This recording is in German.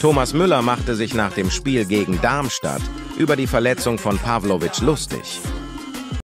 Thomas Müller machte sich nach dem Spiel gegen Darmstadt über die Verletzung von Pavlovic lustig.